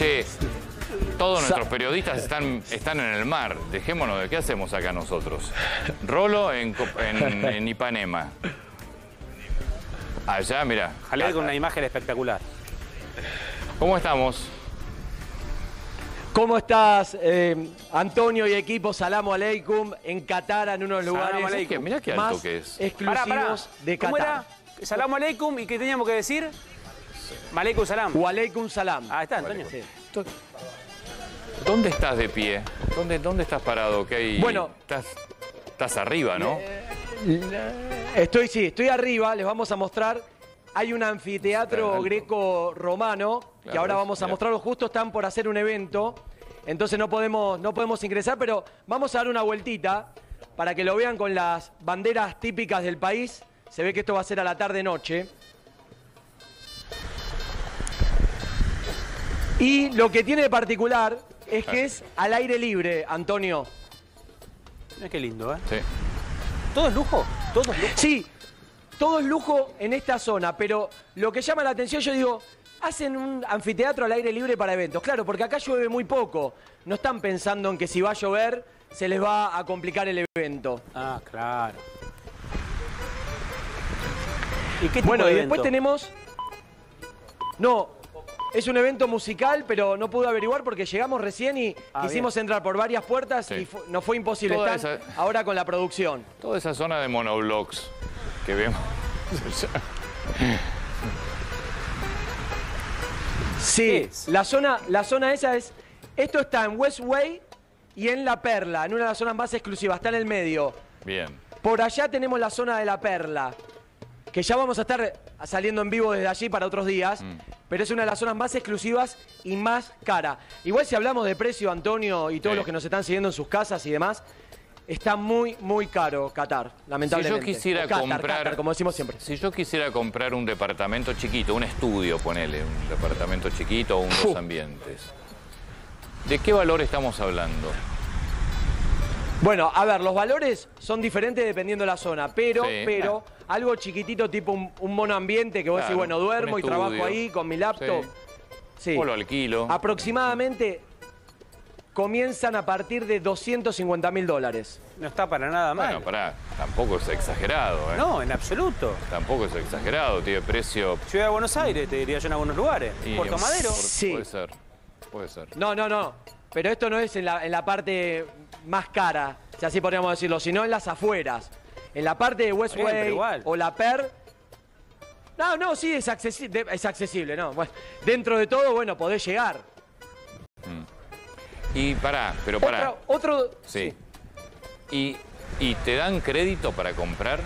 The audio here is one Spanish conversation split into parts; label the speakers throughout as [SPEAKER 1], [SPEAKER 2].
[SPEAKER 1] Che, todos nuestros periodistas están, están en el mar. Dejémonos de qué hacemos acá nosotros. Rolo en, Co- en- en Ipanema. Allá, mira.
[SPEAKER 2] Jalel con una imagen espectacular.
[SPEAKER 1] ¿Cómo estamos?
[SPEAKER 3] ¿Cómo estás, eh, Antonio y equipo? Salamu aleikum. En Qatar, en unos lugares.
[SPEAKER 1] Mirá qué alto
[SPEAKER 3] más
[SPEAKER 1] que es.
[SPEAKER 3] exclusivos
[SPEAKER 2] Pará, pará.
[SPEAKER 3] de
[SPEAKER 2] ¿Cómo
[SPEAKER 3] Qatar.
[SPEAKER 2] era? Salam aleikum. ¿Y qué teníamos que decir? Maleikum salam.
[SPEAKER 3] Wa aleikum salam.
[SPEAKER 2] Ah, está, Antonio.
[SPEAKER 3] Sí.
[SPEAKER 1] ¿Dónde estás de pie? ¿Dónde, dónde estás parado? ¿Qué hay?
[SPEAKER 3] Bueno.
[SPEAKER 1] Estás, estás arriba, ¿no?
[SPEAKER 3] Estoy, sí, estoy arriba, les vamos a mostrar. Hay un anfiteatro greco-romano que ahora vamos a mostrarlo. Justo están por hacer un evento, entonces no podemos, no podemos ingresar, pero vamos a dar una vueltita para que lo vean con las banderas típicas del país. Se ve que esto va a ser a la tarde-noche. Y lo que tiene de particular es que es al aire libre, Antonio.
[SPEAKER 2] Mirá qué lindo, ¿eh?
[SPEAKER 1] Sí.
[SPEAKER 2] ¿Todo es lujo? ¿Todo es lujo?
[SPEAKER 3] Sí, todo es lujo en esta zona, pero lo que llama la atención, yo digo, hacen un anfiteatro al aire libre para eventos. Claro, porque acá llueve muy poco. No están pensando en que si va a llover se les va a complicar el evento.
[SPEAKER 2] Ah, claro. ¿Y qué tipo
[SPEAKER 3] Bueno,
[SPEAKER 2] de
[SPEAKER 3] y después tenemos... No, es un evento musical, pero no pude averiguar porque llegamos recién y
[SPEAKER 2] Ah,
[SPEAKER 3] quisimos entrar por varias puertas
[SPEAKER 1] Sí.
[SPEAKER 3] y fu- nos fue imposible.
[SPEAKER 1] Toda
[SPEAKER 3] Están
[SPEAKER 1] esa-
[SPEAKER 3] ahora con la producción.
[SPEAKER 1] Toda esa zona de monoblocks que vemos.
[SPEAKER 3] Sí, la zona, la zona esa es. Esto está en Westway y en La Perla, en una de las zonas más exclusivas, está en el medio.
[SPEAKER 1] Bien.
[SPEAKER 3] Por allá tenemos la zona de La Perla, que ya vamos a estar saliendo en vivo desde allí para otros días,
[SPEAKER 1] Mm.
[SPEAKER 3] Pero es una de las zonas más exclusivas y más cara. Igual si hablamos de precio, Antonio y todos
[SPEAKER 1] Sí.
[SPEAKER 3] los que nos están siguiendo en sus casas y demás, está muy, muy caro Qatar, lamentablemente.
[SPEAKER 1] quisiera
[SPEAKER 3] O Qatar,
[SPEAKER 1] comprar-
[SPEAKER 3] Qatar, como decimos siempre.
[SPEAKER 1] Si yo quisiera comprar un departamento chiquito, un estudio, ponele, un departamento chiquito o un dos ambientes, ¿de qué valor estamos hablando?
[SPEAKER 3] Bueno, a ver, los valores son diferentes dependiendo de la zona, pero,
[SPEAKER 1] Sí,
[SPEAKER 3] pero algo chiquitito tipo un, un monoambiente que vos
[SPEAKER 1] Claro,
[SPEAKER 3] decís, bueno, duermo y trabajo ahí con mi laptop. Sí.
[SPEAKER 1] O lo alquilo.
[SPEAKER 3] Aproximadamente comienzan a partir de 250 mil dólares.
[SPEAKER 2] No está para nada mal.
[SPEAKER 1] Bueno, pará, tampoco es exagerado, ¿eh?
[SPEAKER 2] No, en absoluto.
[SPEAKER 1] Tampoco es exagerado, tiene precio...
[SPEAKER 2] Ciudad de Buenos Aires, te diría yo en algunos lugares.
[SPEAKER 1] y-
[SPEAKER 2] Puerto Madero.
[SPEAKER 1] por-
[SPEAKER 3] Sí.
[SPEAKER 1] Puede ser, puede ser.
[SPEAKER 3] No, no, no. Pero esto no es en la, en la parte más cara, si así podríamos decirlo, sino en las afueras. En la parte de Westway o la PER. No, no, sí, es accesible, es accesible, ¿no? Bueno, dentro de todo, bueno, podés llegar.
[SPEAKER 1] Y pará, pero pará.
[SPEAKER 3] Otro, otro-
[SPEAKER 1] Sí. ¿Y, ¿Y te dan crédito para comprar?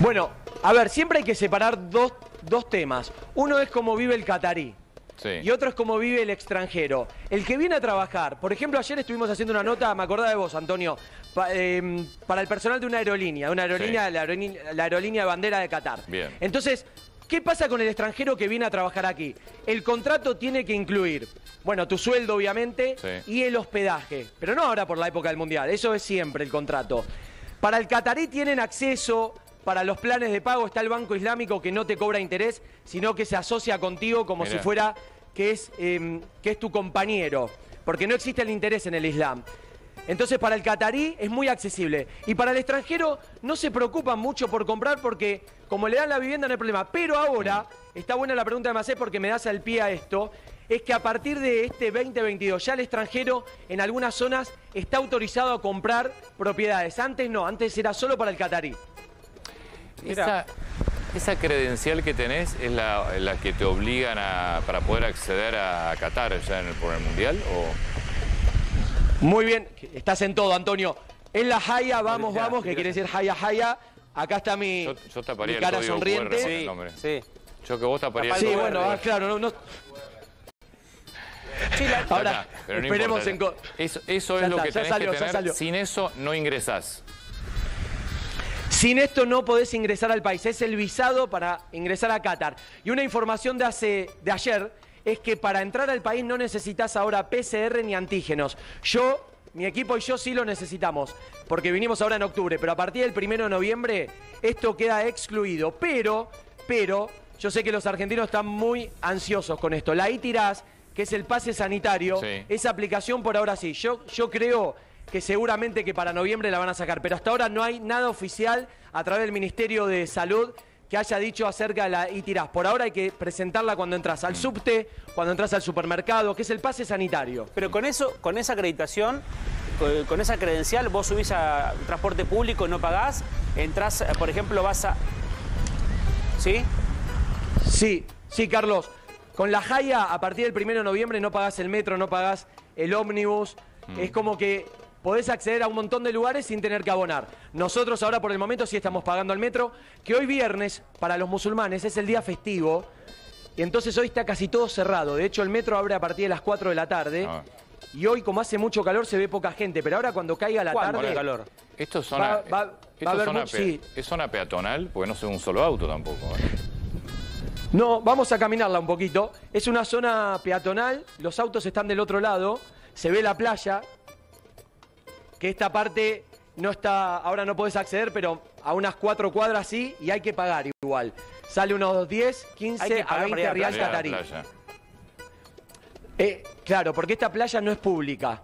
[SPEAKER 3] Bueno, a ver, siempre hay que separar dos, dos temas. Uno es cómo vive el catarí.
[SPEAKER 1] Sí.
[SPEAKER 3] Y otro es cómo vive el extranjero. El que viene a trabajar, por ejemplo, ayer estuvimos haciendo una nota, me acordaba de vos, Antonio, pa- em, para el personal de una aerolínea, una aerolínea,
[SPEAKER 1] Sí.
[SPEAKER 3] la, aerolínea la aerolínea de bandera de Qatar.
[SPEAKER 1] Bien.
[SPEAKER 3] Entonces, ¿qué pasa con el extranjero que viene a trabajar aquí? El contrato tiene que incluir, bueno, tu sueldo, obviamente,
[SPEAKER 1] Sí.
[SPEAKER 3] y el hospedaje. Pero no ahora por la época del Mundial, eso es siempre el contrato. Para el catarí tienen acceso, para los planes de pago está el Banco Islámico que no te cobra interés, sino que se asocia contigo como
[SPEAKER 1] Mirá.
[SPEAKER 3] si fuera que es, em, que es tu compañero, porque no existe el interés en el Islam. Entonces para el catarí es muy accesible. Y para el extranjero no se preocupan mucho por comprar porque como le dan la vivienda no hay problema. Pero ahora, está buena la pregunta de Macé porque me das al pie a esto, es que a partir de este 2022 ya el extranjero en algunas zonas está autorizado a comprar propiedades. Antes no, antes era solo para el catarí.
[SPEAKER 1] Esa, esa credencial que tenés es la, la que te obligan a, para poder acceder a Qatar ya en el, por el Mundial o
[SPEAKER 3] Muy bien, estás en todo, Antonio. En la Haya, vamos,
[SPEAKER 2] Ya,
[SPEAKER 3] vamos, que quiere decir Haya, Haya. Acá está mi,
[SPEAKER 1] yo, yo taparía
[SPEAKER 3] mi cara
[SPEAKER 1] el
[SPEAKER 3] sonriente.
[SPEAKER 1] QR el
[SPEAKER 2] Sí, sí.
[SPEAKER 1] Yo que vos taparías
[SPEAKER 3] Sí,
[SPEAKER 1] el
[SPEAKER 3] bueno, ah, claro, no, no-
[SPEAKER 2] Sí, la-
[SPEAKER 3] ahora
[SPEAKER 1] está, pero no
[SPEAKER 3] esperemos
[SPEAKER 1] importa.
[SPEAKER 3] en...
[SPEAKER 1] Eso, eso es lo que tenés
[SPEAKER 3] salió,
[SPEAKER 1] que tener. Sin eso no ingresás.
[SPEAKER 3] Sin esto no podés ingresar al país. Es el visado para ingresar a Qatar. Y una información de, hace, de ayer es que para entrar al país no necesitas ahora PCR ni antígenos. Yo, mi equipo y yo sí lo necesitamos, porque vinimos ahora en octubre, pero a partir del primero de noviembre esto queda excluido. Pero, pero, yo sé que los argentinos están muy ansiosos con esto. La ITIRAS, que es el pase sanitario,
[SPEAKER 1] Sí.
[SPEAKER 3] esa aplicación por ahora sí. Yo, yo creo que seguramente que para noviembre la van a sacar, pero hasta ahora no hay nada oficial a través del Ministerio de Salud que haya dicho acerca de la ITIRAS. Por ahora hay que presentarla cuando entras al subte, cuando entras al supermercado, que es el pase sanitario.
[SPEAKER 2] Pero con eso, con esa acreditación, con, con esa credencial, vos subís a transporte público, no pagás, entrás, eh, por ejemplo, vas a. ¿Sí?
[SPEAKER 3] Sí, sí, Carlos. Con la Jaya, a partir del 1 de noviembre no pagás el metro, no pagás el ómnibus. Es como que podés acceder a un montón de lugares sin tener que abonar. Nosotros ahora por el momento sí estamos pagando el metro, que hoy viernes, para los musulmanes, es el día festivo. Y entonces hoy está casi todo cerrado. De hecho, el metro abre a partir de las 4 de la tarde.
[SPEAKER 1] Ah.
[SPEAKER 3] Y hoy, como hace mucho calor, se ve poca gente. Pero ahora cuando caiga la
[SPEAKER 2] ¿Cuándo
[SPEAKER 3] tarde...
[SPEAKER 2] el calor?
[SPEAKER 1] Esto es zona,
[SPEAKER 3] Va- va- va
[SPEAKER 1] esto
[SPEAKER 3] a
[SPEAKER 1] es
[SPEAKER 3] haber
[SPEAKER 1] zona
[SPEAKER 3] mucho-
[SPEAKER 1] pe-
[SPEAKER 3] sí.
[SPEAKER 1] es zona peatonal, porque no es un solo auto tampoco. ¿eh?
[SPEAKER 3] No, vamos a caminarla un poquito. Es una zona peatonal, los autos están del otro lado, se ve la playa, que esta parte no está, ahora no podés acceder, pero a unas cuatro cuadras sí, y hay que pagar igual. Sale unos 10,
[SPEAKER 2] Hay
[SPEAKER 3] 15
[SPEAKER 2] que
[SPEAKER 3] a
[SPEAKER 2] pagar para ir
[SPEAKER 3] 20
[SPEAKER 2] a la
[SPEAKER 3] real catarí. Eh, claro, porque esta playa no es pública.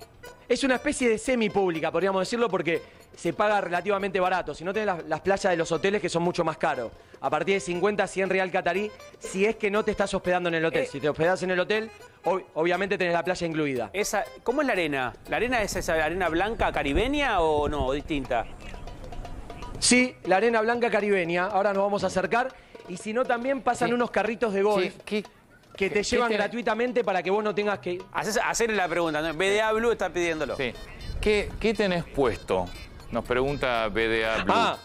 [SPEAKER 3] Es una especie de semipública, podríamos decirlo, porque se paga relativamente barato. Si no tenés las, las playas de los hoteles que son mucho más caros. A partir de 50, 100 real catarí, si es que no te estás hospedando en el hotel.
[SPEAKER 2] Eh.
[SPEAKER 3] Si te hospedas en el hotel, ob- obviamente tenés la playa incluida.
[SPEAKER 2] Esa, ¿Cómo es la arena? ¿La arena es esa arena blanca caribeña o no? ¿O distinta?
[SPEAKER 3] Sí, la arena blanca caribeña. Ahora nos vamos a acercar. Y si no, también pasan
[SPEAKER 1] Sí.
[SPEAKER 3] unos carritos de golf
[SPEAKER 1] ¿Qué- qué-
[SPEAKER 3] que te
[SPEAKER 1] qué
[SPEAKER 3] llevan gratuitamente para que vos no tengas que...
[SPEAKER 2] Haces- Hacerle la pregunta. ¿no? BDA Blue está pidiéndolo.
[SPEAKER 1] Sí. ¿Qué, qué tenés puesto? Nos pregunta BDA Blue.
[SPEAKER 3] Ah.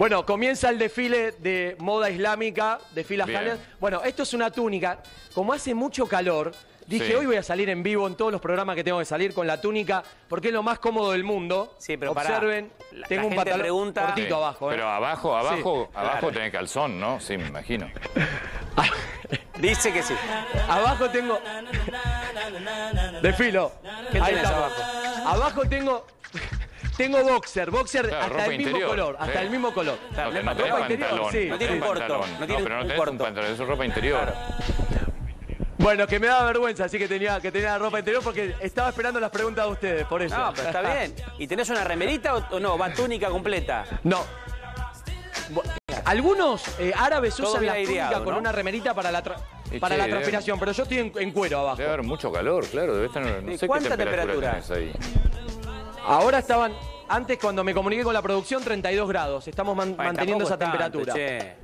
[SPEAKER 3] Bueno, comienza el desfile de moda islámica, desfila
[SPEAKER 1] Bien.
[SPEAKER 3] Halal. Bueno, esto es una túnica. Como hace mucho calor, dije,
[SPEAKER 1] Sí.
[SPEAKER 3] hoy voy a salir en vivo en todos los programas que tengo que salir con la túnica, porque es lo más cómodo del mundo.
[SPEAKER 2] Sí, pero pará.
[SPEAKER 3] Observen,
[SPEAKER 2] La-
[SPEAKER 3] tengo
[SPEAKER 2] la
[SPEAKER 3] un
[SPEAKER 2] gente
[SPEAKER 3] pantalón
[SPEAKER 2] pregunta-
[SPEAKER 3] cortito
[SPEAKER 1] Sí,
[SPEAKER 3] abajo. ¿eh?
[SPEAKER 1] Pero abajo, abajo,
[SPEAKER 3] Sí,
[SPEAKER 1] abajo
[SPEAKER 2] claro.
[SPEAKER 1] tenés calzón, ¿no? Sí, me imagino.
[SPEAKER 2] Dice que sí.
[SPEAKER 3] Abajo tengo... Desfilo.
[SPEAKER 2] ¿Qué
[SPEAKER 3] Ahí está.
[SPEAKER 2] abajo?
[SPEAKER 3] Abajo tengo... Tengo boxer, boxer
[SPEAKER 1] Claro,
[SPEAKER 3] hasta
[SPEAKER 1] ropa
[SPEAKER 3] el mismo
[SPEAKER 1] interior,
[SPEAKER 3] color, hasta
[SPEAKER 1] sí.
[SPEAKER 3] el mismo color.
[SPEAKER 1] No, tenés
[SPEAKER 3] ropa interior,
[SPEAKER 1] pantalón.
[SPEAKER 3] sí.
[SPEAKER 2] No tiene un
[SPEAKER 1] tenés
[SPEAKER 2] corto,
[SPEAKER 1] pantalón.
[SPEAKER 2] no tiene
[SPEAKER 1] pero no
[SPEAKER 2] un
[SPEAKER 1] tenés
[SPEAKER 2] corto.
[SPEAKER 1] un pantalón, es ropa interior.
[SPEAKER 3] Bueno, que me daba vergüenza, así que tenía que tenía la ropa interior porque estaba esperando las preguntas de ustedes, por eso.
[SPEAKER 2] No, pero está bien. ¿Y tenés una remerita o, o no? ¿Va túnica completa?
[SPEAKER 3] No. Bu- Algunos eh, árabes
[SPEAKER 2] Todo
[SPEAKER 3] usan
[SPEAKER 2] bien
[SPEAKER 3] la túnica
[SPEAKER 2] aireado,
[SPEAKER 3] con
[SPEAKER 2] ¿no?
[SPEAKER 3] una remerita para la, tra-
[SPEAKER 1] Y
[SPEAKER 3] para
[SPEAKER 1] che,
[SPEAKER 3] la
[SPEAKER 1] debe-
[SPEAKER 3] transpiración, pero yo estoy en, en cuero abajo.
[SPEAKER 1] Debe haber mucho calor, claro. Debe estar, no
[SPEAKER 2] ¿Y
[SPEAKER 1] sé qué
[SPEAKER 2] cuánta
[SPEAKER 1] temperatura,
[SPEAKER 2] temperatura?
[SPEAKER 1] tenés ahí.
[SPEAKER 3] Ahora estaban, antes cuando me comuniqué con la producción, 32 grados. Estamos man-
[SPEAKER 2] Ay,
[SPEAKER 3] manteniendo esa temperatura.
[SPEAKER 2] che.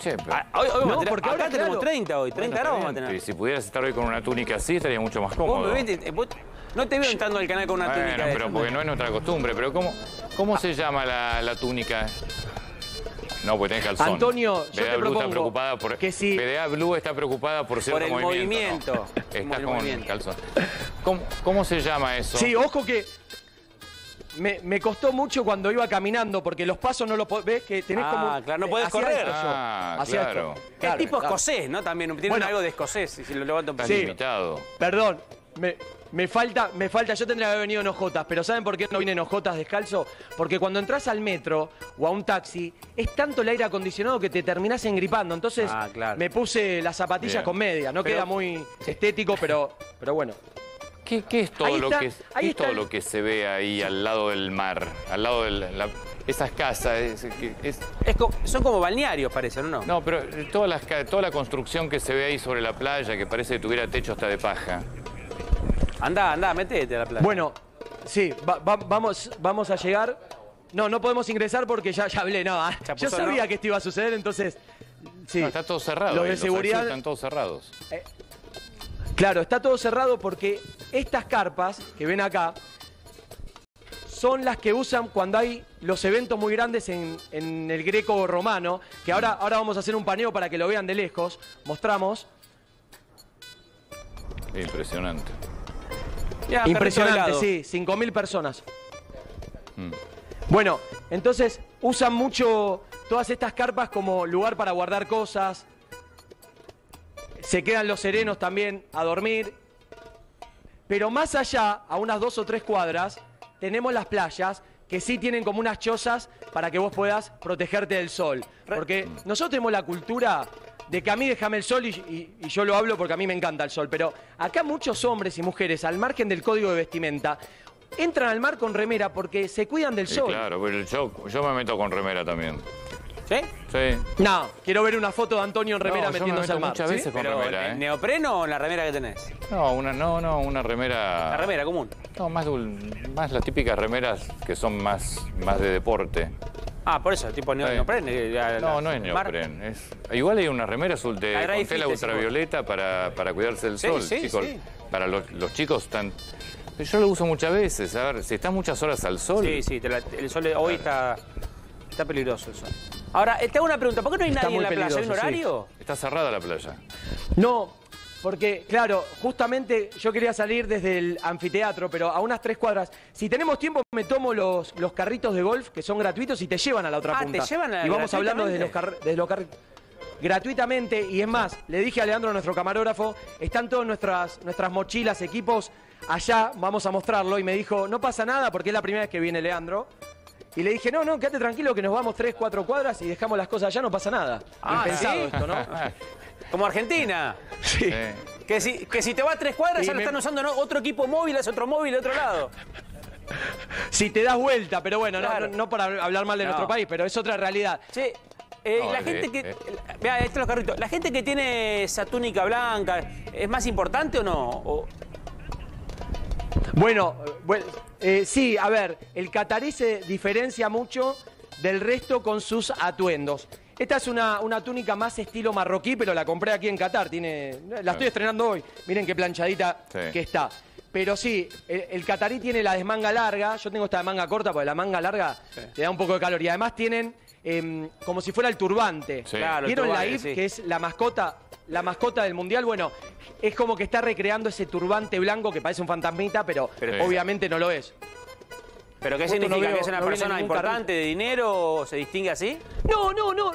[SPEAKER 1] Che, pero-
[SPEAKER 2] Ah, hoy, hoy
[SPEAKER 3] No, porque
[SPEAKER 2] acá
[SPEAKER 3] ahora,
[SPEAKER 2] tenemos
[SPEAKER 3] claro.
[SPEAKER 2] 30 hoy, 30 grados vamos a tener.
[SPEAKER 1] si pudieras estar hoy con una túnica así, estaría mucho más
[SPEAKER 2] Vos
[SPEAKER 1] cómodo.
[SPEAKER 2] me ves, eh, vos- no te veo entrando al canal con una túnica
[SPEAKER 1] Bueno,
[SPEAKER 2] de
[SPEAKER 1] pero
[SPEAKER 2] esa.
[SPEAKER 1] porque no es nuestra costumbre. Pero ¿cómo, cómo se llama la, la túnica? No, porque tenés calzón.
[SPEAKER 3] Antonio, yo
[SPEAKER 1] BDA
[SPEAKER 3] te
[SPEAKER 1] Blue está preocupada por,
[SPEAKER 3] que si-
[SPEAKER 1] BDA Blue está preocupada por cierto
[SPEAKER 2] el movimiento.
[SPEAKER 1] ¿no?
[SPEAKER 2] El
[SPEAKER 1] Estás con
[SPEAKER 2] movimiento.
[SPEAKER 1] calzón. ¿Cómo, cómo se llama eso?
[SPEAKER 3] Sí, ojo que me, me costó mucho cuando iba caminando porque los pasos no los podés, ves que tenés
[SPEAKER 2] Ah,
[SPEAKER 3] como
[SPEAKER 2] claro, no podés
[SPEAKER 3] hacía
[SPEAKER 2] correr.
[SPEAKER 3] esto yo,
[SPEAKER 1] Ah, claro.
[SPEAKER 3] esto.
[SPEAKER 2] Es
[SPEAKER 3] Claro,
[SPEAKER 2] tipo
[SPEAKER 3] claro.
[SPEAKER 2] escocés, ¿no? También tiene
[SPEAKER 3] Bueno.
[SPEAKER 2] algo de escocés, si lo levanto un.
[SPEAKER 3] Sí.
[SPEAKER 1] limitado.
[SPEAKER 3] Perdón, me, me falta, me falta, yo tendría que haber venido en ojotas, pero ¿saben por qué no vine en ojotas descalzo? Porque cuando entras al metro o a un taxi, es tanto el aire acondicionado que te terminás engripando. Entonces
[SPEAKER 2] Ah, claro.
[SPEAKER 3] me puse las zapatillas
[SPEAKER 1] Bien.
[SPEAKER 3] con media. No
[SPEAKER 2] Pero-
[SPEAKER 3] queda muy estético, pero, pero bueno.
[SPEAKER 1] ¿Qué, qué es todo,
[SPEAKER 3] Ahí
[SPEAKER 1] lo,
[SPEAKER 3] está,
[SPEAKER 1] que,
[SPEAKER 3] ahí
[SPEAKER 1] es todo
[SPEAKER 3] el-
[SPEAKER 1] lo que se ve ahí al lado del mar? Al lado de la- esas casas. es- que- es-
[SPEAKER 2] Es co- son como balnearios, parecen, ¿no?
[SPEAKER 1] no, pero todas las ca- toda la construcción que se ve ahí sobre la playa, que parece que tuviera techo hasta de paja.
[SPEAKER 2] Andá, andá, metete a la playa.
[SPEAKER 3] Bueno, sí, va- va- vamos, vamos a llegar. No, no podemos ingresar porque ya, ya hablé, no. ah,
[SPEAKER 2] Ya
[SPEAKER 3] Yo sabía
[SPEAKER 2] ¿no?
[SPEAKER 3] que esto iba a suceder, entonces. Sí.
[SPEAKER 1] No, está todo cerrado.
[SPEAKER 3] Los de seguridad-
[SPEAKER 1] están todos cerrados.
[SPEAKER 3] Claro, está todo cerrado porque estas carpas que ven acá son las que usan cuando hay los eventos muy grandes en, en el greco romano, que ahora, ahora vamos a hacer un paneo para que lo vean de lejos. Mostramos.
[SPEAKER 1] Impresionante.
[SPEAKER 2] Ya,
[SPEAKER 3] Impresionante, sí, 5.000 personas.
[SPEAKER 1] Mm.
[SPEAKER 3] Bueno, entonces usan mucho todas estas carpas como lugar para guardar cosas. Se quedan los serenos también a dormir. Pero más allá, a unas dos o tres cuadras, tenemos las playas que sí tienen como unas chozas para que vos puedas protegerte del sol. Porque nosotros tenemos la cultura de que a mí déjame el sol y, y- y yo lo hablo porque a mí me encanta el sol, pero acá muchos hombres y mujeres, al margen del código de vestimenta, entran al mar con remera porque se cuidan del
[SPEAKER 1] Sí,
[SPEAKER 3] sol.
[SPEAKER 1] claro, pero yo, yo me meto con remera también.
[SPEAKER 2] ¿Sí?
[SPEAKER 1] Sí.
[SPEAKER 3] No, quiero ver una foto de Antonio en remera
[SPEAKER 1] No, yo me
[SPEAKER 3] metiéndose
[SPEAKER 1] meto
[SPEAKER 3] al mar.
[SPEAKER 1] muchas
[SPEAKER 3] ¿sí?
[SPEAKER 1] veces con
[SPEAKER 2] Pero,
[SPEAKER 1] remera,
[SPEAKER 2] ¿en
[SPEAKER 1] ¿eh?
[SPEAKER 2] ¿neopreno o en la remera que tenés?
[SPEAKER 1] No, una, no, no, una remera.
[SPEAKER 2] La remera común.
[SPEAKER 1] No, más, las típicas remeras que son más, más de deporte.
[SPEAKER 2] Ah, por eso, tipo neo-
[SPEAKER 1] Sí.
[SPEAKER 2] neopreno. eh, la-
[SPEAKER 1] No,
[SPEAKER 2] la-
[SPEAKER 1] no es
[SPEAKER 2] mar-
[SPEAKER 1] neopren. Es, igual hay una remera azul de con tela ultravioleta para, para cuidarse del
[SPEAKER 2] Sí,
[SPEAKER 1] sol.
[SPEAKER 2] sí,
[SPEAKER 1] chicos.
[SPEAKER 2] sí.
[SPEAKER 1] Para los, los chicos están. Yo lo uso muchas veces. A ver, si estás muchas horas al sol.
[SPEAKER 2] Sí, sí, te la- el sol hoy está, está peligroso el sol. Ahora, eh, te hago una pregunta. ¿Por qué no hay
[SPEAKER 3] Está
[SPEAKER 2] nadie en la playa? ¿Hay un
[SPEAKER 3] sí.
[SPEAKER 2] horario?
[SPEAKER 1] Está cerrada la playa.
[SPEAKER 3] No, porque, claro, justamente yo quería salir desde el anfiteatro, pero a unas tres cuadras. Si tenemos tiempo, me tomo los, los carritos de golf que son gratuitos y te llevan a la otra
[SPEAKER 2] Ah,
[SPEAKER 3] punta.
[SPEAKER 2] te llevan a-
[SPEAKER 3] Y vamos hablando desde los,
[SPEAKER 2] gratuitamente.
[SPEAKER 3] car- desde los carritos. Gratuitamente, y es más, le dije a Leandro, nuestro camarógrafo, están todas nuestras, nuestras mochilas, equipos allá, vamos a mostrarlo. Y me dijo, no pasa nada porque es la primera vez que viene Leandro. Y le dije, no, no, quédate tranquilo que nos vamos tres, cuatro cuadras y dejamos las cosas allá, no pasa nada.
[SPEAKER 2] Ah,
[SPEAKER 3] Impensado
[SPEAKER 2] ¿sí?
[SPEAKER 3] esto, ¿no?
[SPEAKER 2] Como Argentina.
[SPEAKER 3] Sí.
[SPEAKER 2] Que si, que si te vas tres cuadras
[SPEAKER 3] Y
[SPEAKER 2] ya lo
[SPEAKER 3] me-
[SPEAKER 2] están usando ¿no? otro equipo móvil, es otro móvil de otro lado.
[SPEAKER 3] Si te das vuelta, pero bueno, no-
[SPEAKER 2] Claro.
[SPEAKER 3] no, no para hablar mal de
[SPEAKER 2] No.
[SPEAKER 3] nuestro país, pero es otra realidad.
[SPEAKER 2] Che, eh,
[SPEAKER 1] No,
[SPEAKER 2] la
[SPEAKER 1] eh,
[SPEAKER 2] gente que.
[SPEAKER 1] eh.
[SPEAKER 2] Vea, estos los carritos. ¿La gente que tiene esa túnica blanca es más importante o no? O-
[SPEAKER 3] Bueno, eh, bueno, eh, sí, a ver, el catarí se diferencia mucho del resto con sus atuendos. Esta es una, una túnica más estilo marroquí, pero la compré aquí en Qatar. Tiene, la estoy estrenando hoy. Miren qué planchadita
[SPEAKER 1] Sí.
[SPEAKER 3] que está. Pero sí, el, el catarí tiene la de manga larga. Yo tengo esta de manga corta porque la manga larga te da un poco de calor. Y además tienen em, como si fuera el turbante.
[SPEAKER 1] Sí.
[SPEAKER 2] Claro, el
[SPEAKER 3] ¿Vieron la IF,
[SPEAKER 2] sí.
[SPEAKER 3] que es la mascota, la mascota del mundial? Bueno, es como que está recreando ese turbante blanco que parece un fantasmita, pero,
[SPEAKER 1] Pero-
[SPEAKER 3] obviamente no lo es.
[SPEAKER 2] ¿Pero qué
[SPEAKER 3] Justo no
[SPEAKER 2] significa?
[SPEAKER 3] veo-
[SPEAKER 2] ¿Que es una
[SPEAKER 3] no
[SPEAKER 2] persona importante de dinero o se distingue así?
[SPEAKER 3] No, no, no.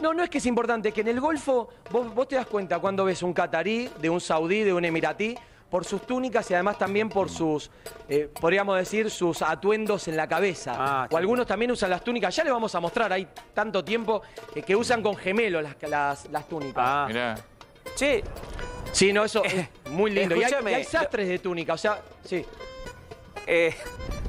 [SPEAKER 3] No, no es que es importante, que en el Golfo vos, vos te das cuenta cuando ves un catarí, de un saudí, de un emiratí, por sus túnicas y además también por sus, eh, podríamos decir, sus atuendos en la cabeza.
[SPEAKER 2] Ah,
[SPEAKER 3] o algunos también usan las túnicas, ya les vamos a mostrar, hay tanto tiempo eh, que usan con gemelos las, las, las túnicas.
[SPEAKER 2] Ah.
[SPEAKER 1] mirá.
[SPEAKER 2] Che,
[SPEAKER 3] Sí, no, eso es muy lindo. Y hay, y hay sastres de túnica, o sea, sí.
[SPEAKER 2] eh,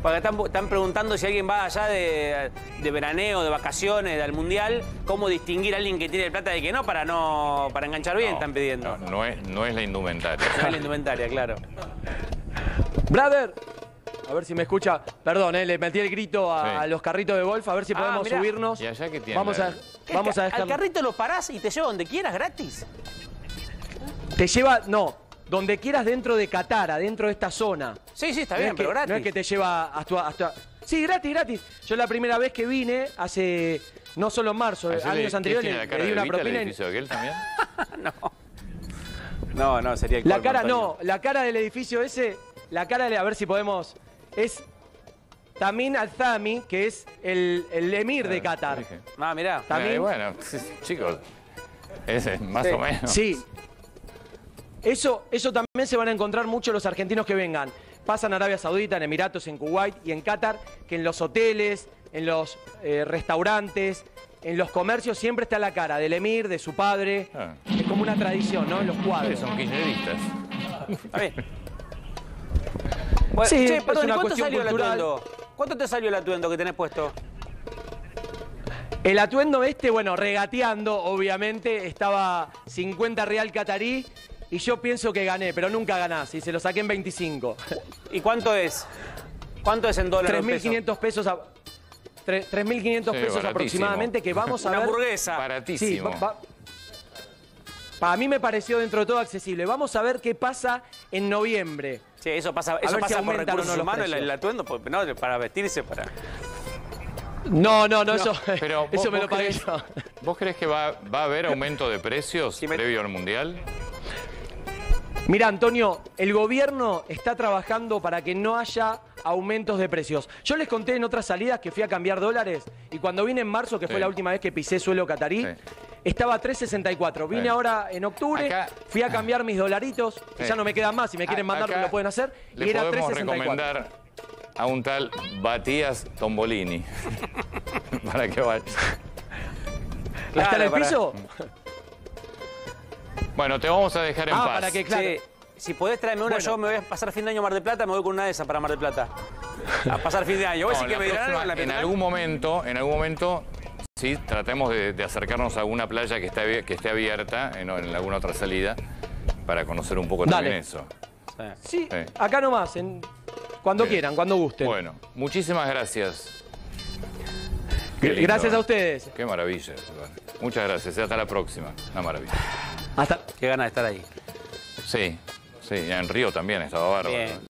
[SPEAKER 2] porque están, están preguntando si alguien va allá de, de veraneo, de vacaciones, del mundial, cómo distinguir a alguien que tiene plata de que no para no para enganchar bien,
[SPEAKER 1] No,
[SPEAKER 2] están pidiendo.
[SPEAKER 1] No, no es, no es la indumentaria.
[SPEAKER 2] No es la indumentaria, claro.
[SPEAKER 3] Brother, a ver si me escucha. Perdón, eh, le metí el grito a,
[SPEAKER 1] Sí.
[SPEAKER 3] a los carritos de golf, a ver si
[SPEAKER 2] Ah,
[SPEAKER 3] podemos subirnos.
[SPEAKER 1] ¿Y allá qué tiene?
[SPEAKER 3] Vamos a,
[SPEAKER 2] ¿Qué,
[SPEAKER 3] vamos a
[SPEAKER 2] Al
[SPEAKER 3] dejar.
[SPEAKER 2] carrito lo parás y te lleva donde quieras gratis.
[SPEAKER 3] Te lleva, no, donde quieras dentro de Qatar, dentro de esta zona.
[SPEAKER 2] Sí, sí, está
[SPEAKER 3] no
[SPEAKER 2] bien,
[SPEAKER 3] es que,
[SPEAKER 2] pero gratis.
[SPEAKER 3] No es que te lleva hasta, hasta- Sí, gratis, gratis. Yo la primera vez que vine, hace, no solo en marzo,
[SPEAKER 1] Ayer le-
[SPEAKER 3] años
[SPEAKER 1] ¿qué
[SPEAKER 3] anteriores,
[SPEAKER 1] tiene la
[SPEAKER 3] le,
[SPEAKER 1] cara
[SPEAKER 3] di
[SPEAKER 1] de
[SPEAKER 3] una
[SPEAKER 1] el
[SPEAKER 3] propina.
[SPEAKER 1] de aquel también?
[SPEAKER 2] No, no, sería el
[SPEAKER 3] La cara, no, la cara del edificio ese, la cara de, a ver si podemos, es Tamín Al-Thami, que es el, el emir de Qatar.
[SPEAKER 1] Dije.
[SPEAKER 2] Ah, mirá.
[SPEAKER 3] También-
[SPEAKER 1] Eh, bueno, chicos, ese más
[SPEAKER 3] Sí.
[SPEAKER 1] o menos.
[SPEAKER 3] Sí. Eso, eso también se van a encontrar muchos los argentinos que vengan. Pasan a Arabia Saudita, en Emiratos, en Kuwait y en Qatar, que en los hoteles, en los eh, restaurantes, en los comercios siempre está la cara del emir, de su padre.
[SPEAKER 1] Ah.
[SPEAKER 3] Es como una tradición, ¿no? En los
[SPEAKER 1] Sí,
[SPEAKER 3] cuadros.
[SPEAKER 1] son kirchneristas.
[SPEAKER 2] Bien. Bueno,
[SPEAKER 3] Sí,
[SPEAKER 2] che, perdón, ¿y
[SPEAKER 3] una
[SPEAKER 2] ¿cuánto salió
[SPEAKER 3] cultural.
[SPEAKER 2] el atuendo? ¿Cuánto te salió el atuendo que tenés puesto?
[SPEAKER 3] El atuendo este, bueno, regateando, obviamente, estaba 50 real catarí y yo pienso que gané, pero nunca ganás y se lo saqué en 25.
[SPEAKER 2] ¿Y cuánto es? ¿Cuánto es en dólares? o pesos?
[SPEAKER 3] 3.500 pesos, a- tre- 3.500
[SPEAKER 1] Sí,
[SPEAKER 3] pesos aproximadamente que vamos a
[SPEAKER 2] Una
[SPEAKER 3] ver.
[SPEAKER 2] hamburguesa.
[SPEAKER 3] Sí,
[SPEAKER 1] Baratísimo.
[SPEAKER 3] va- va- para mí me pareció dentro de todo accesible. Vamos a ver qué pasa en noviembre.
[SPEAKER 2] Sí, eso pasa, eso
[SPEAKER 3] si
[SPEAKER 2] pasa por
[SPEAKER 3] aumentan o
[SPEAKER 2] recursos
[SPEAKER 3] no
[SPEAKER 2] humanos, el, atuendo, no, para vestirse, para...
[SPEAKER 3] No, no, no, eso,
[SPEAKER 1] Pero
[SPEAKER 3] eso
[SPEAKER 1] vos-
[SPEAKER 3] me lo
[SPEAKER 1] vos
[SPEAKER 3] pagué yo.
[SPEAKER 1] ¿Vos crees que va, va a haber aumento de precios
[SPEAKER 2] Sí, me-
[SPEAKER 1] previo al Mundial?
[SPEAKER 3] Mira, Antonio, el gobierno está trabajando para que no haya aumentos de precios. Yo les conté en otras salidas que fui a cambiar dólares y cuando vine en marzo, que fue la última vez que pisé suelo catarí,
[SPEAKER 1] Sí.
[SPEAKER 3] estaba a 3.64. Vine
[SPEAKER 1] Sí.
[SPEAKER 3] ahora en octubre,
[SPEAKER 1] Acá-
[SPEAKER 3] fui a cambiar mis dolaritos, que ya no me quedan más, si me quieren mandar
[SPEAKER 1] acá
[SPEAKER 3] lo pueden hacer, y era
[SPEAKER 1] podemos
[SPEAKER 3] 3.64.
[SPEAKER 1] recomendar a un tal Batías Tombolini. para que vaya.
[SPEAKER 3] ¿Está en el
[SPEAKER 2] para-
[SPEAKER 3] piso?
[SPEAKER 1] Bueno, te vamos a dejar en
[SPEAKER 3] Ah,
[SPEAKER 1] paz.
[SPEAKER 3] para que, claro.
[SPEAKER 2] Sí, si podés traerme una,
[SPEAKER 3] Bueno.
[SPEAKER 2] yo me voy a pasar fin de año a Mar del Plata, me voy con una de esas para Mar del Plata. A pasar fin de año. ¿Vos
[SPEAKER 1] No,
[SPEAKER 2] decís que me dirán algo
[SPEAKER 1] próxima-
[SPEAKER 2] en la
[SPEAKER 1] en algún momento, en algún momento, sí, tratemos de, de acercarnos a alguna playa que esté, abier- que esté abierta, en, en alguna otra salida, para conocer un poco también
[SPEAKER 3] Dale.
[SPEAKER 1] eso.
[SPEAKER 3] Sí.
[SPEAKER 1] Sí,
[SPEAKER 3] acá nomás, en- cuando
[SPEAKER 1] Bien.
[SPEAKER 3] quieran, cuando gusten.
[SPEAKER 1] Bueno, muchísimas gracias. Qué lindo.
[SPEAKER 3] Gracias a ustedes.
[SPEAKER 1] Qué maravilla. Muchas gracias. Hasta la próxima. Una maravilla.
[SPEAKER 3] Hasta.
[SPEAKER 2] Qué ganas de estar ahí.
[SPEAKER 1] Sí, sí. En Río también estaba bárbaro.
[SPEAKER 2] Bien.